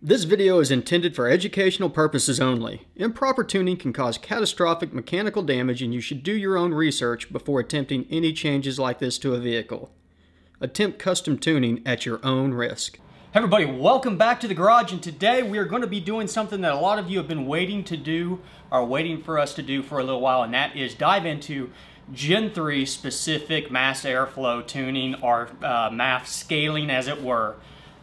This video is intended for educational purposes only. Improper tuning can cause catastrophic mechanical damage and you should do your own research before attempting any changes like this to a vehicle. Attempt custom tuning at your own risk. Hey everybody, welcome back to the garage and today we are going to be doing something that a lot of you have been waiting to do or waiting for us to do for a little while and that is dive into Gen 3 specific mass airflow tuning or uh, MAF scaling as it were.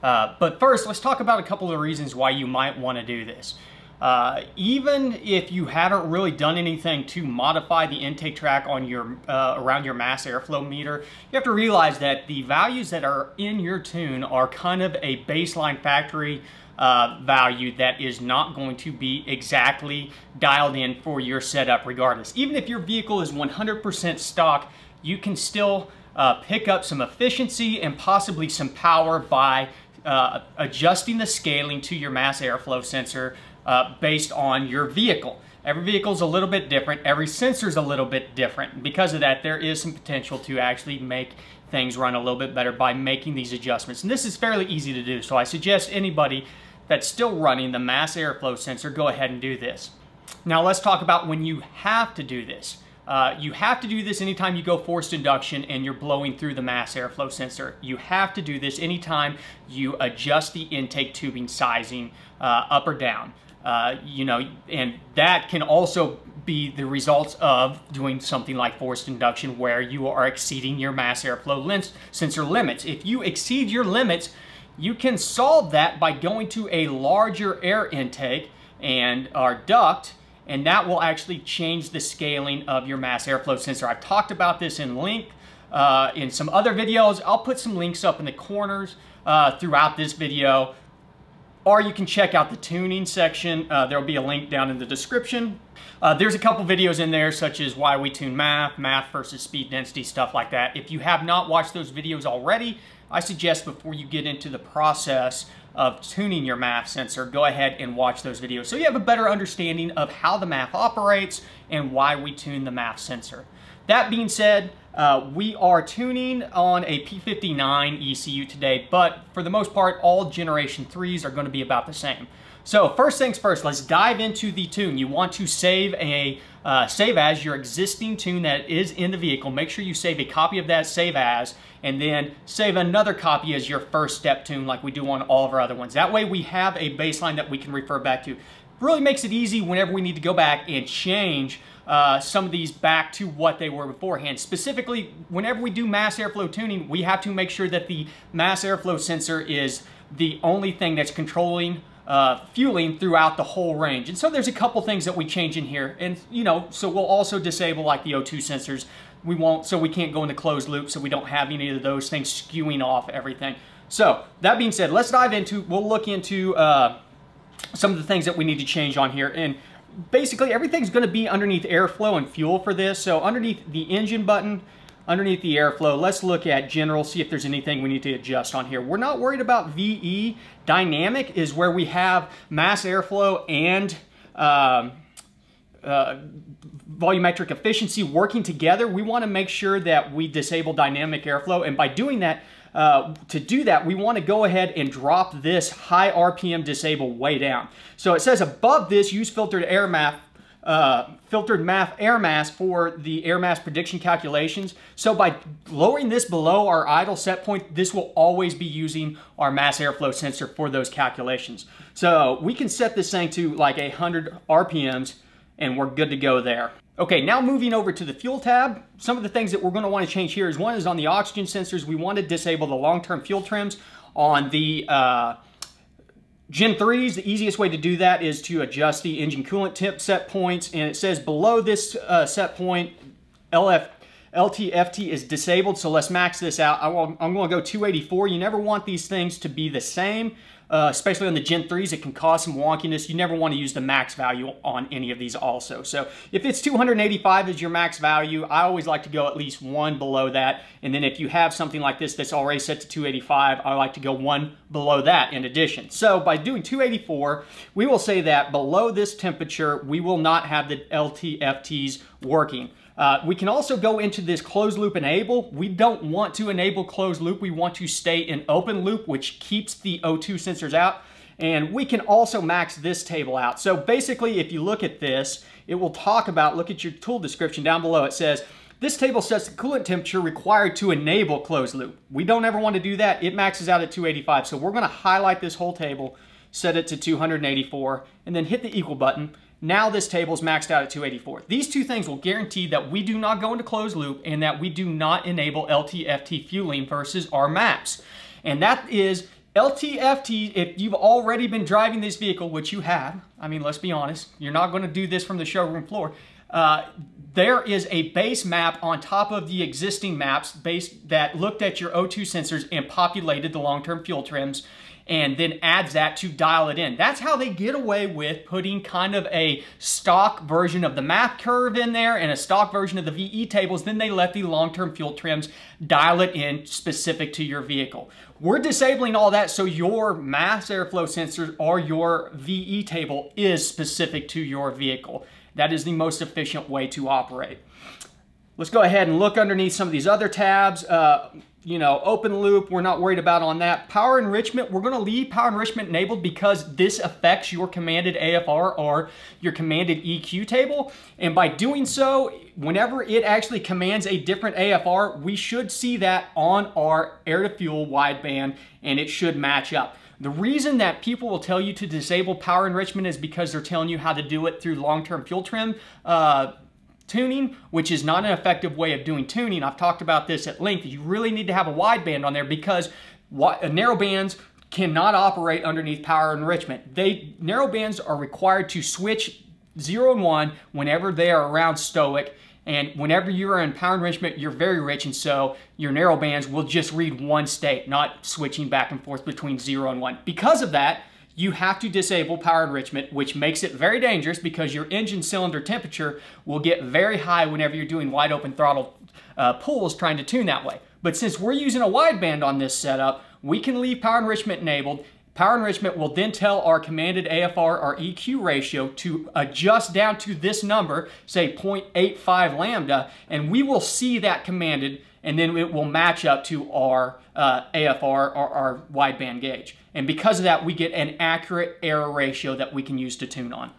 Uh, but first, let's talk about a couple of reasons why you might want to do this. Uh, even if you haven't really done anything to modify the intake track on your uh, around your mass airflow meter, you have to realize that the values that are in your tune are kind of a baseline factory uh, value that is not going to be exactly dialed in for your setup regardless. Even if your vehicle is 100% stock, you can still uh, pick up some efficiency and possibly some power by uh, adjusting the scaling to your mass airflow sensor uh, based on your vehicle. Every vehicle is a little bit different. Every sensor is a little bit different. Because of that, there is some potential to actually make things run a little bit better by making these adjustments. And this is fairly easy to do. So I suggest anybody that's still running the mass airflow sensor, go ahead and do this. Now let's talk about when you have to do this. Uh, you have to do this anytime you go forced induction and you're blowing through the mass airflow sensor. You have to do this anytime you adjust the intake tubing sizing uh, up or down. Uh, you know, and that can also be the results of doing something like forced induction where you are exceeding your mass airflow sensor limits. If you exceed your limits, you can solve that by going to a larger air intake and our duct and that will actually change the scaling of your mass airflow sensor. I've talked about this in link uh, in some other videos. I'll put some links up in the corners uh, throughout this video, or you can check out the tuning section. Uh, there'll be a link down in the description. Uh, there's a couple videos in there such as why we tune MAF, MAF versus speed density, stuff like that. If you have not watched those videos already, I suggest before you get into the process of tuning your MAF sensor, go ahead and watch those videos so you have a better understanding of how the MAF operates and why we tune the MAF sensor. That being said, uh, we are tuning on a P59 ECU today, but for the most part, all Generation 3s are going to be about the same. So first things first, let's dive into the tune. You want to save a uh, save as your existing tune that is in the vehicle. Make sure you save a copy of that save as, and then save another copy as your first step tune like we do on all of our other ones. That way we have a baseline that we can refer back to. Really makes it easy whenever we need to go back and change uh, some of these back to what they were beforehand. Specifically, whenever we do mass airflow tuning, we have to make sure that the mass airflow sensor is the only thing that's controlling uh, fueling throughout the whole range. And so there's a couple things that we change in here. And, you know, so we'll also disable like the O2 sensors. We won't, so we can't go into closed loop, so we don't have any of those things skewing off everything. So that being said, let's dive into, we'll look into uh, some of the things that we need to change on here. And basically everything's gonna be underneath airflow and fuel for this. So underneath the engine button, underneath the airflow, let's look at general, see if there's anything we need to adjust on here. We're not worried about VE. Dynamic is where we have mass airflow and um, uh, volumetric efficiency working together. We want to make sure that we disable dynamic airflow. And by doing that, uh, to do that, we want to go ahead and drop this high RPM disable way down. So it says above this, use filtered air MAF uh, filtered MAF air mass for the air mass prediction calculations. So by lowering this below our idle set point, this will always be using our mass airflow sensor for those calculations. So we can set this thing to like 100 RPMs and we're good to go there. Okay, now moving over to the fuel tab, some of the things that we're gonna wanna change here is one is on the oxygen sensors, we want to disable the long-term fuel trims. On the uh, Gen 3s, the easiest way to do that is to adjust the engine coolant temp set points, and it says below this uh, set point, LF, LTFT is disabled, so let's max this out. I am going to go 284. You never want these things to be the same uh, especially on the Gen 3s, it can cause some wonkiness. You never want to use the max value on any of these also. So if it's 285 is your max value, I always like to go at least one below that. And then if you have something like this that's already set to 285, I like to go one below that in addition. So by doing 284, we will say that below this temperature, we will not have the LTFTs working. Uh, we can also go into this closed loop enable. We don't want to enable closed loop. We want to stay in open loop, which keeps the O2 sensors out. And we can also max this table out. So basically, if you look at this, it will talk about, look at your tool description down below. It says, this table sets the coolant temperature required to enable closed loop. We don't ever want to do that. It maxes out at 285. So we're going to highlight this whole table, set it to 284, and then hit the equal button. Now this table is maxed out at 284. These two things will guarantee that we do not go into closed loop and that we do not enable LTFT fueling versus our maps. And that is LTFT, if you've already been driving this vehicle, which you have, I mean, let's be honest, you're not going to do this from the showroom floor. Uh, there is a base map on top of the existing maps based that looked at your O2 sensors and populated the long-term fuel trims and then adds that to dial it in. That's how they get away with putting kind of a stock version of the map curve in there and a stock version of the VE tables. Then they let the long-term fuel trims dial it in specific to your vehicle. We're disabling all that so your mass airflow sensors or your VE table is specific to your vehicle. That is the most efficient way to operate. Let's go ahead and look underneath some of these other tabs. Uh, you know, open loop, we're not worried about on that. Power enrichment, we're gonna leave power enrichment enabled because this affects your commanded AFR or your commanded EQ table. And by doing so, whenever it actually commands a different AFR, we should see that on our air to fuel wideband and it should match up. The reason that people will tell you to disable power enrichment is because they're telling you how to do it through long-term fuel trim uh, tuning, which is not an effective way of doing tuning. I've talked about this at length. You really need to have a wideband on there because uh, narrow bands cannot operate underneath power enrichment. They Narrow bands are required to switch 0 and 1 whenever they are around stoich and whenever you're in power enrichment, you're very rich, and so your narrow bands will just read one state, not switching back and forth between zero and one. Because of that, you have to disable power enrichment, which makes it very dangerous because your engine cylinder temperature will get very high whenever you're doing wide open throttle uh, pulls trying to tune that way. But since we're using a wideband on this setup, we can leave power enrichment enabled Power enrichment will then tell our commanded AFR or EQ ratio to adjust down to this number, say 0.85 lambda, and we will see that commanded and then it will match up to our uh, AFR or our wideband gauge. And because of that, we get an accurate error ratio that we can use to tune on.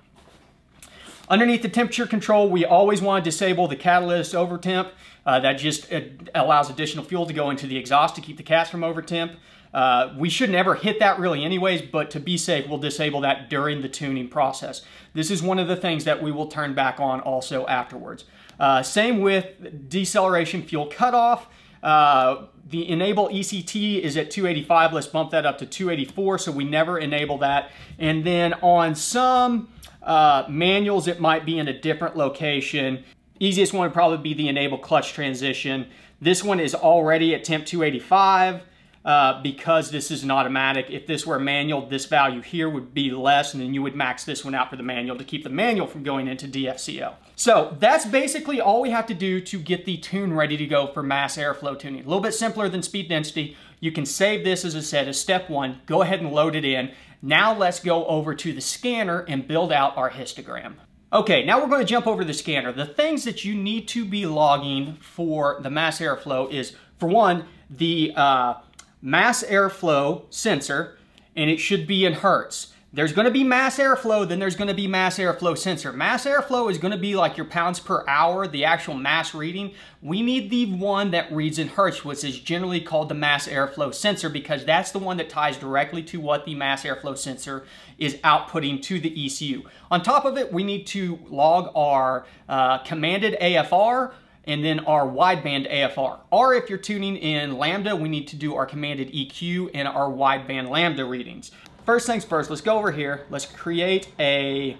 Underneath the temperature control, we always want to disable the catalyst over temp. Uh, that just allows additional fuel to go into the exhaust to keep the cats from over temp. Uh, we should never hit that really anyways, but to be safe, we'll disable that during the tuning process. This is one of the things that we will turn back on also afterwards. Uh, same with deceleration fuel cutoff. Uh, the enable ECT is at 285. Let's bump that up to 284 so we never enable that. And then on some uh, manuals, it might be in a different location. Easiest one would probably be the enable clutch transition. This one is already at temp 285 uh, because this is an automatic. If this were a manual, this value here would be less, and then you would max this one out for the manual to keep the manual from going into DFCO. So that's basically all we have to do to get the tune ready to go for mass airflow tuning. A little bit simpler than speed density. You can save this, as I said, as step one. Go ahead and load it in. Now let's go over to the scanner and build out our histogram. Okay, now we're going to jump over to the scanner. The things that you need to be logging for the mass airflow is, for one, the uh, mass airflow sensor, and it should be in hertz. There's going to be mass airflow, then there's going to be mass airflow sensor. Mass airflow is going to be like your pounds per hour, the actual mass reading. We need the one that reads in hertz, which is generally called the mass airflow sensor because that's the one that ties directly to what the mass airflow sensor is outputting to the ECU. On top of it, we need to log our uh, commanded AFR, and then our wideband AFR. Or if you're tuning in Lambda, we need to do our commanded EQ and our wideband Lambda readings. First things first, let's go over here. Let's create a,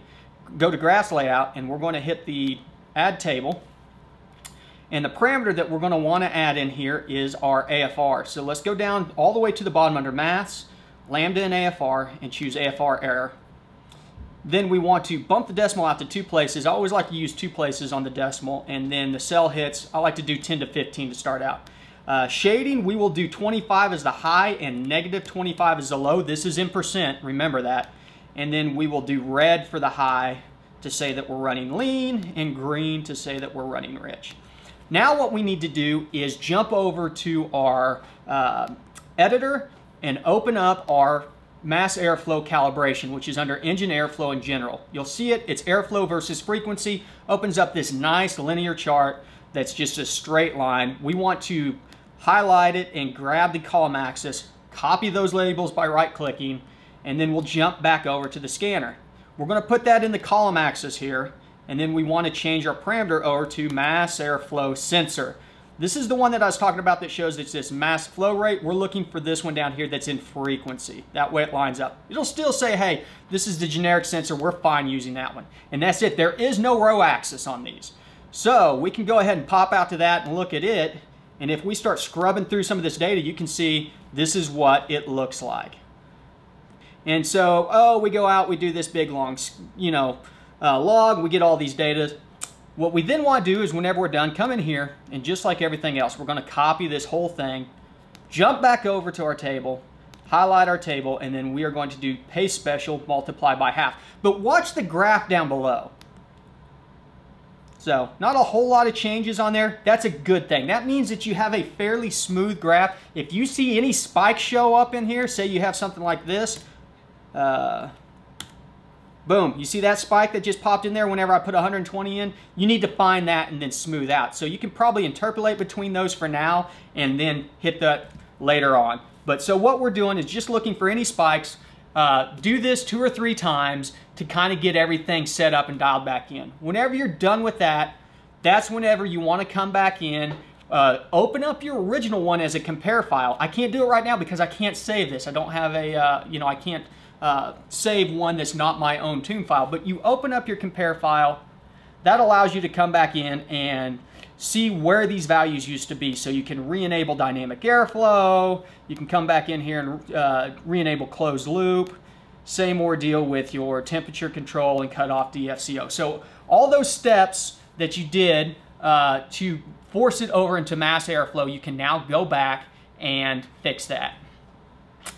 go to graphs layout, and we're going to hit the add table. And the parameter that we're going to want to add in here is our AFR. So let's go down all the way to the bottom under mass, Lambda and AFR, and choose AFR error. Then we want to bump the decimal out to two places. I always like to use two places on the decimal. And then the cell hits, I like to do 10 to 15 to start out. Uh, shading, we will do 25 as the high and negative 25 as the low. This is in percent, remember that. And then we will do red for the high to say that we're running lean and green to say that we're running rich. Now what we need to do is jump over to our uh, editor and open up our mass airflow calibration, which is under engine airflow in general. You'll see it, it's airflow versus frequency, opens up this nice linear chart that's just a straight line. We want to highlight it and grab the column axis, copy those labels by right clicking, and then we'll jump back over to the scanner. We're gonna put that in the column axis here, and then we wanna change our parameter over to mass airflow sensor. This is the one that I was talking about that shows it's this mass flow rate. We're looking for this one down here that's in frequency. That way it lines up. It'll still say, hey, this is the generic sensor. We're fine using that one. And that's it. There is no row axis on these. So we can go ahead and pop out to that and look at it. And if we start scrubbing through some of this data, you can see this is what it looks like. And so, oh, we go out, we do this big long, you know, uh, log, we get all these data. What we then want to do is whenever we're done, come in here, and just like everything else, we're going to copy this whole thing, jump back over to our table, highlight our table, and then we are going to do paste special, multiply by half. But watch the graph down below. So not a whole lot of changes on there. That's a good thing. That means that you have a fairly smooth graph. If you see any spikes show up in here, say you have something like this, uh, Boom, you see that spike that just popped in there whenever I put 120 in? You need to find that and then smooth out. So you can probably interpolate between those for now and then hit that later on. But so what we're doing is just looking for any spikes. Uh, do this two or three times to kind of get everything set up and dialed back in. Whenever you're done with that, that's whenever you want to come back in, uh, open up your original one as a compare file. I can't do it right now because I can't save this. I don't have a, uh, you know, I can't uh, save one that's not my own tune file. But you open up your compare file. That allows you to come back in and see where these values used to be. So you can re-enable dynamic airflow. You can come back in here and uh, re-enable closed loop. Same ordeal with your temperature control and cut off DFCO. So all those steps that you did uh, to force it over into mass airflow, you can now go back and fix that.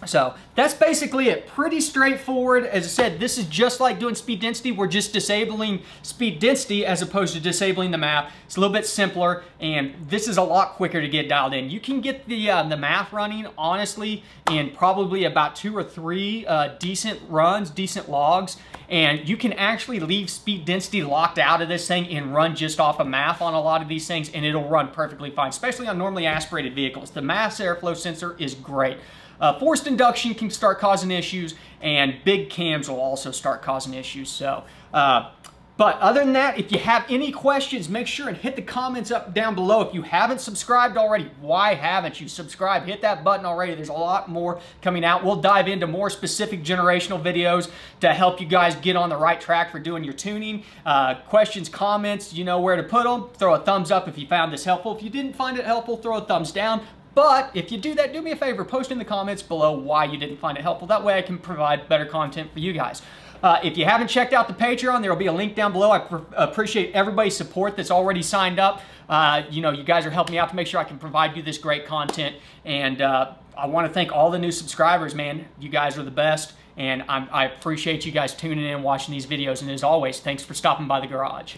So that's basically it. Pretty straightforward. As I said, this is just like doing speed density. We're just disabling speed density as opposed to disabling the MAF. It's a little bit simpler, and this is a lot quicker to get dialed in. You can get the uh, the MAF running, honestly, in probably about two or three uh, decent runs, decent logs, and you can actually leave speed density locked out of this thing and run just off of MAF on a lot of these things, and it'll run perfectly fine, especially on normally aspirated vehicles. The mass airflow sensor is great. Uh, forced induction can start causing issues, and big cams will also start causing issues. So, uh, but other than that, if you have any questions, make sure and hit the comments up down below. If you haven't subscribed already, why haven't you subscribed? Hit that button already. There's a lot more coming out. We'll dive into more specific generational videos to help you guys get on the right track for doing your tuning. Uh, questions, comments, you know where to put them. Throw a thumbs up if you found this helpful. If you didn't find it helpful, throw a thumbs down. But if you do that, do me a favor, post in the comments below why you didn't find it helpful. That way I can provide better content for you guys. Uh, if you haven't checked out the Patreon, there will be a link down below. I appreciate everybody's support that's already signed up. Uh, you know, you guys are helping me out to make sure I can provide you this great content. And uh, I want to thank all the new subscribers, man. You guys are the best. And I'm, I appreciate you guys tuning in and watching these videos. And as always, thanks for stopping by the garage.